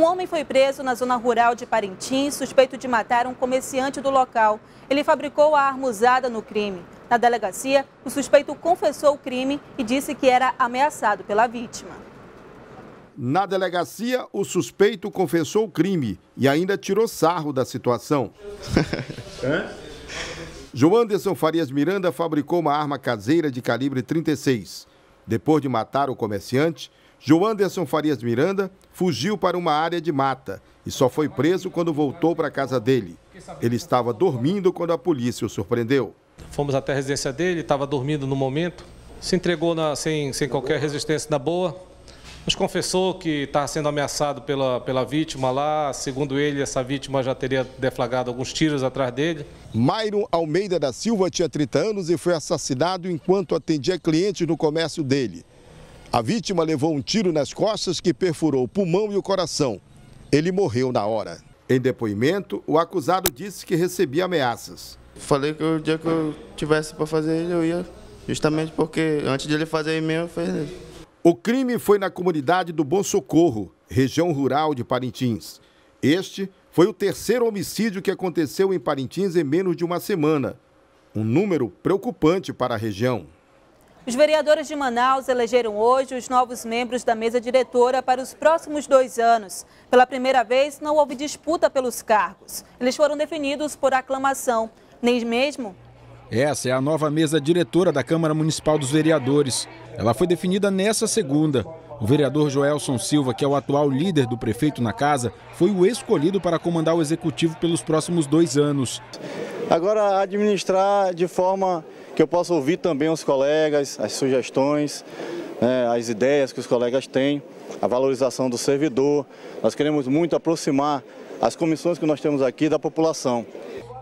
Um homem foi preso na zona rural de Parintins, suspeito de matar um comerciante do local. Ele fabricou a arma usada no crime. Na delegacia, o suspeito confessou o crime e disse que era ameaçado pela vítima. Na delegacia, o suspeito confessou o crime e ainda tirou sarro da situação. João Anderson Farias Miranda fabricou uma arma caseira de calibre 36. Depois de matar o comerciante, João Anderson Farias Miranda fugiu para uma área de mata e só foi preso quando voltou para a casa dele. Ele estava dormindo quando a polícia o surpreendeu. Fomos até a residência dele, estava dormindo no momento, se entregou na, sem, sem qualquer resistência na boa, nos confessou que estava sendo ameaçado pela, pela vítima lá. Segundo ele, essa vítima já teria deflagrado alguns tiros atrás dele. Mairo Almeida da Silva tinha 30 anos e foi assassinado enquanto atendia clientes no comércio dele. A vítima levou um tiro nas costas que perfurou o pulmão e o coração. Ele morreu na hora. Em depoimento, o acusado disse que recebia ameaças. Falei que o dia que eu tivesse para fazer ele, eu ia, justamente porque antes de ele fazer ele mesmo, eu fiz ele. O crime foi na comunidade do Bom Socorro, região rural de Parintins. Este foi o terceiro homicídio que aconteceu em Parintins em menos de uma semana. Um número preocupante para a região. Os vereadores de Manaus elegeram hoje os novos membros da mesa diretora para os próximos dois anos. Pela primeira vez, não houve disputa pelos cargos. Eles foram definidos por aclamação. Nem mesmo essa é a nova mesa diretora da Câmara Municipal dos Vereadores. Ela foi definida nessa segunda. O vereador Joelson Silva, que é o atual líder do prefeito na casa, foi o escolhido para comandar o executivo pelos próximos dois anos. Agora, administrar de forma que eu possa ouvir também os colegas, as sugestões, né, as ideias que os colegas têm, a valorização do servidor. Nós queremos muito aproximar as comissões que nós temos aqui da população.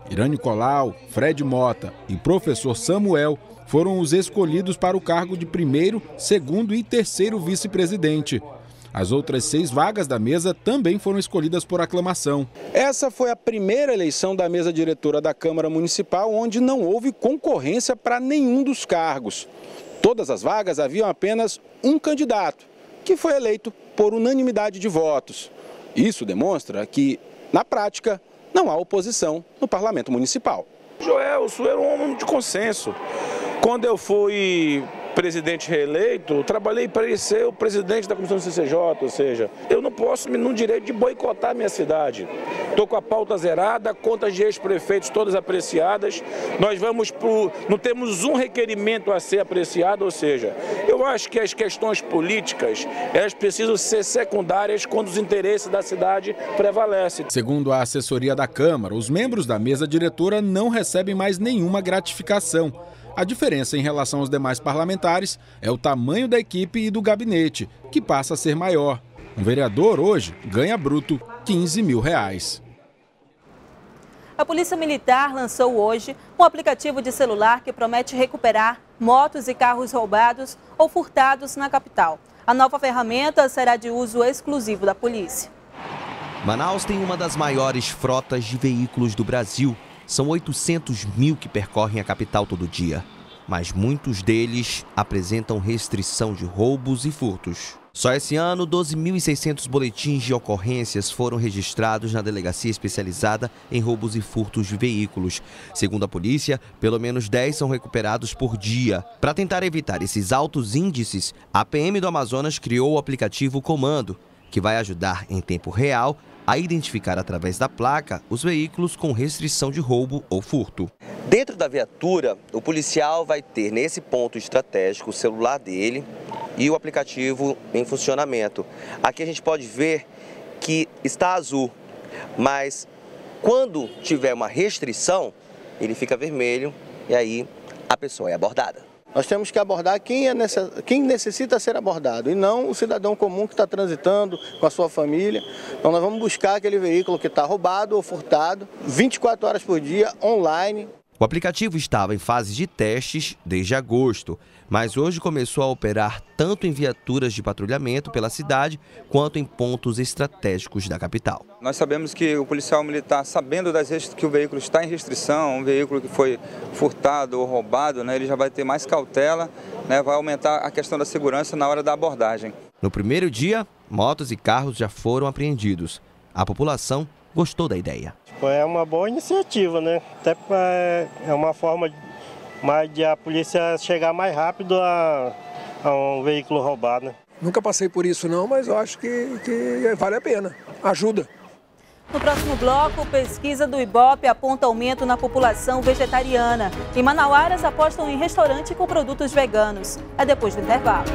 Irane Colau, Fred Mota e professor Samuel foram os escolhidos para o cargo de primeiro, segundo e terceiro vice-presidente. As outras seis vagas da mesa também foram escolhidas por aclamação. Essa foi a primeira eleição da mesa diretora da Câmara Municipal onde não houve concorrência para nenhum dos cargos. Todas as vagas haviam apenas um candidato, que foi eleito por unanimidade de votos. Isso demonstra que, na prática, não há oposição no parlamento municipal. Joel, o era um homem de consenso. Quando eu fui presidente reeleito, trabalhei para ele ser o presidente da comissão do CCJ, ou seja, eu não posso me no direito de boicotar a minha cidade. Estou com a pauta zerada, contas de ex-prefeitos todas apreciadas. Nós vamos por, não temos um requerimento a ser apreciado, ou seja, eu acho que as questões políticas, elas precisam ser secundárias quando os interesses da cidade prevalecem. Segundo a assessoria da Câmara, os membros da mesa diretora não recebem mais nenhuma gratificação. A diferença em relação aos demais parlamentares é o tamanho da equipe e do gabinete, que passa a ser maior. Um vereador hoje ganha bruto 15 mil reais. A Polícia Militar lançou hoje um aplicativo de celular que promete recuperar motos e carros roubados ou furtados na capital. A nova ferramenta será de uso exclusivo da polícia. Manaus tem uma das maiores frotas de veículos do Brasil são 800 mil que percorrem a capital todo dia, mas muitos deles apresentam restrição de roubos e furtos. Só esse ano, 12.600 boletins de ocorrências foram registrados na delegacia especializada em roubos e furtos de veículos. Segundo a polícia, pelo menos 10 são recuperados por dia. Para tentar evitar esses altos índices, a PM do Amazonas criou o aplicativo Comando, que vai ajudar em tempo real a identificar através da placa os veículos com restrição de roubo ou furto. Dentro da viatura, o policial vai ter nesse ponto estratégico o celular dele e o aplicativo em funcionamento. Aqui a gente pode ver que está azul, mas quando tiver uma restrição, ele fica vermelho e aí a pessoa é abordada. Nós temos que abordar quem, é necess... quem necessita ser abordado e não o cidadão comum que está transitando com a sua família. Então nós vamos buscar aquele veículo que está roubado ou furtado 24 horas por dia, online. O aplicativo estava em fase de testes desde agosto, mas hoje começou a operar tanto em viaturas de patrulhamento pela cidade quanto em pontos estratégicos da capital. Nós sabemos que o policial militar, sabendo das que o veículo está em restrição, um veículo que foi furtado ou roubado, né, ele já vai ter mais cautela, né, vai aumentar a questão da segurança na hora da abordagem. No primeiro dia, Motos e carros já foram apreendidos. A população gostou da ideia. É uma boa iniciativa, né? Até é uma forma mais de a polícia chegar mais rápido a, a um veículo roubado. Né? Nunca passei por isso não, mas eu acho que, que vale a pena. Ajuda. No próximo bloco, pesquisa do Ibope aponta aumento na população vegetariana. E manauaras apostam em restaurante com produtos veganos. É depois do intervalo.